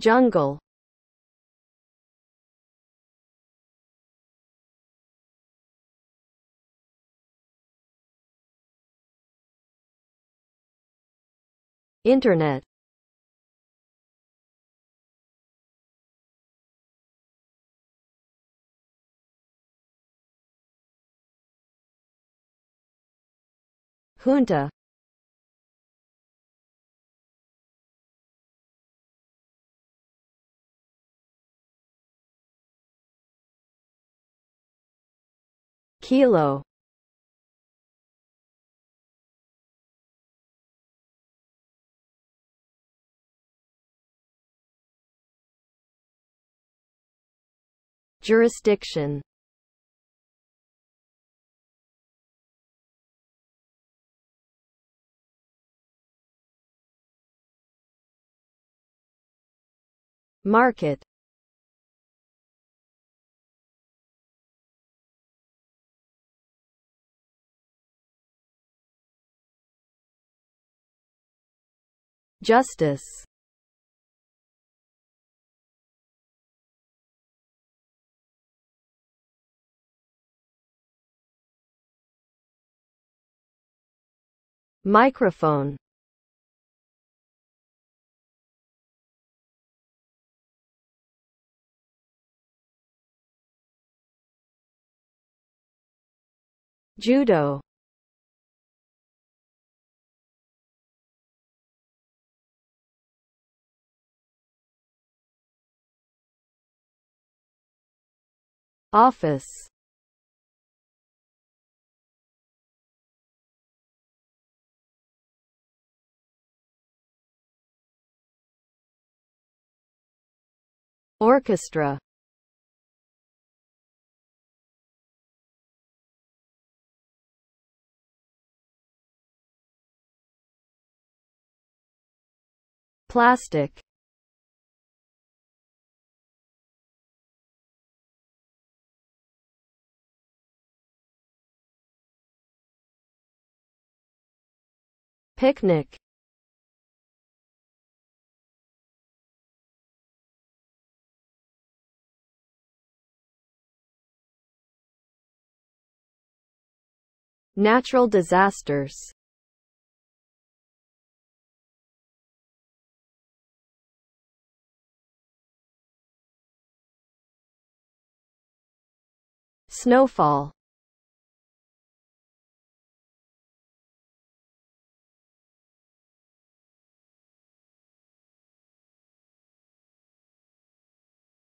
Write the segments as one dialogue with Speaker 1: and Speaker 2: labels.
Speaker 1: jungle. Internet. Junta kilo. Jurisdiction. Market justice. Microphone. Judo office. Orchestra. Plastic picnic. Natural disasters. Snowfall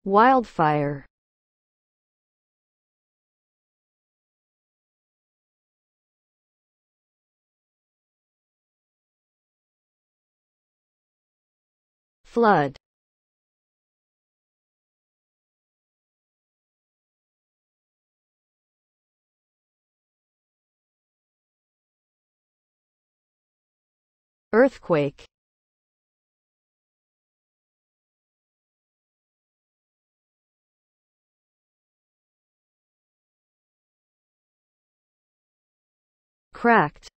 Speaker 1: wildfire. Flood. Earthquake cracked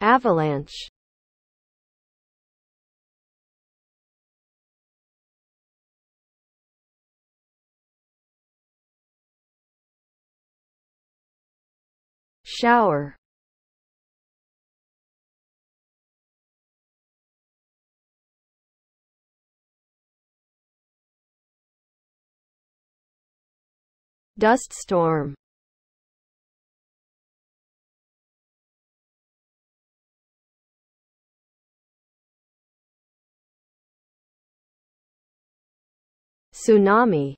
Speaker 1: avalanche. Shower dust storm. Tsunami.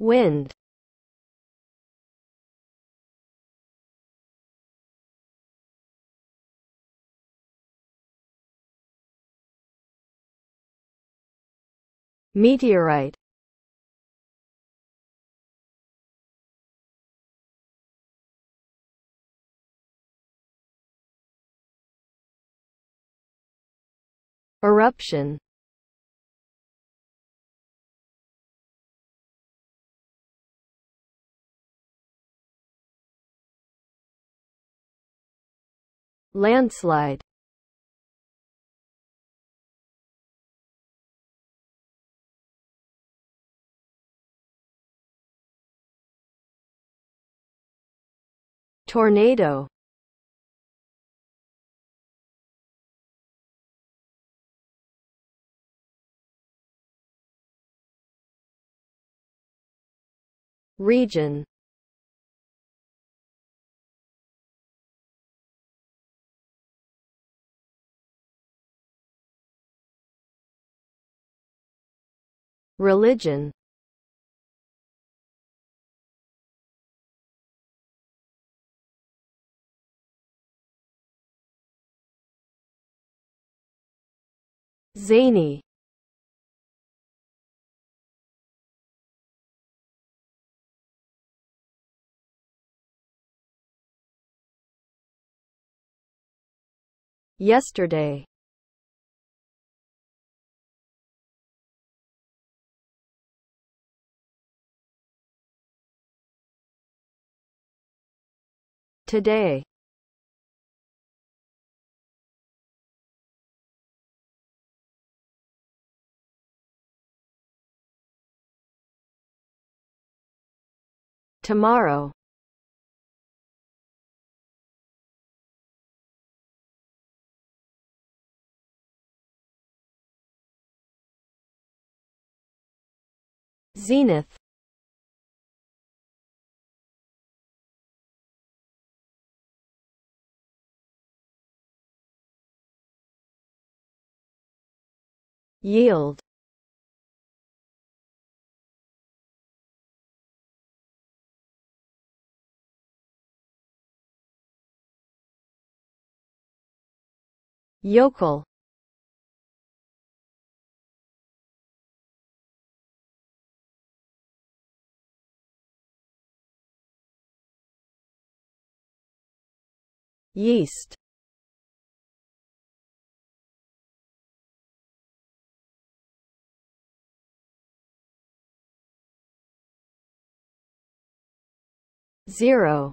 Speaker 1: Wind meteorite. Eruption. Landslide. Tornado. Region. Religion zany yesterday. Today tomorrow. Zenith. Yield yokel. Yeast. Zero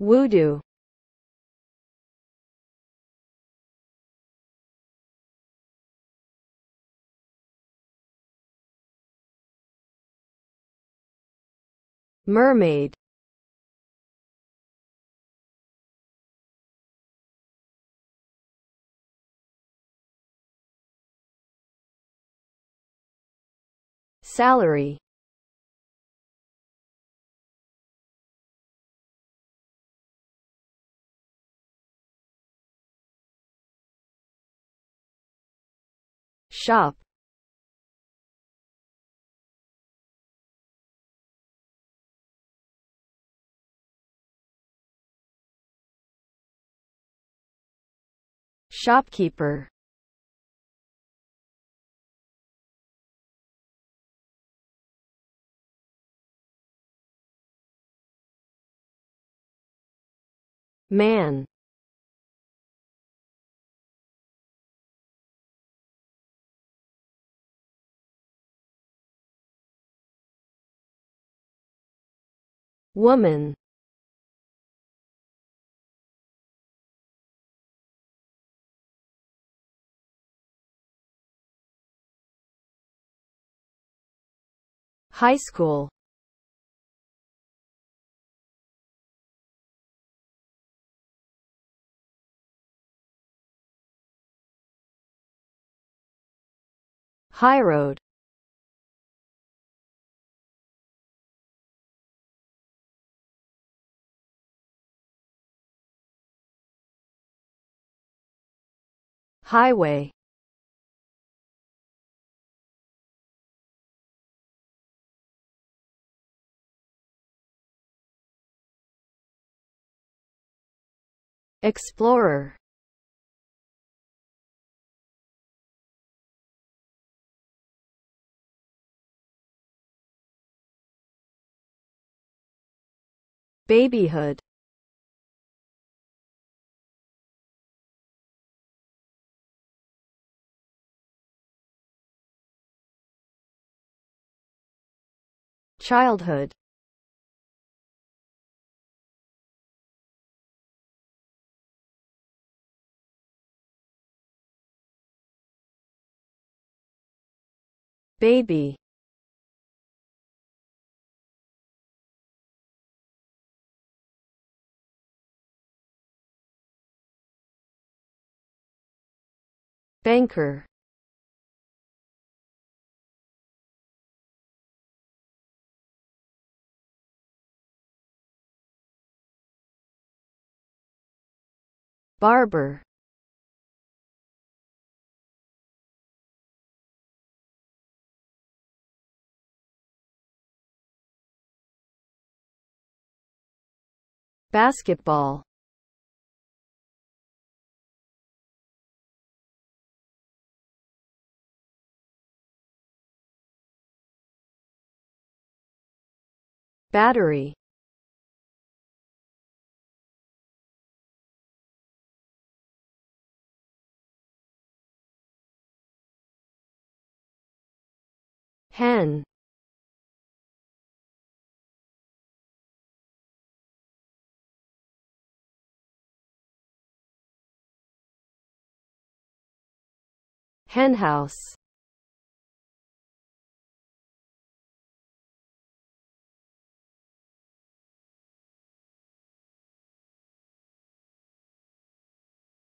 Speaker 1: wudu mermaid. Salary shop. Shopkeeper. Man woman. High school. High road highway. Explorer. Babyhood. Childhood. Baby. Banker barber. Basketball. Battery hen henhouse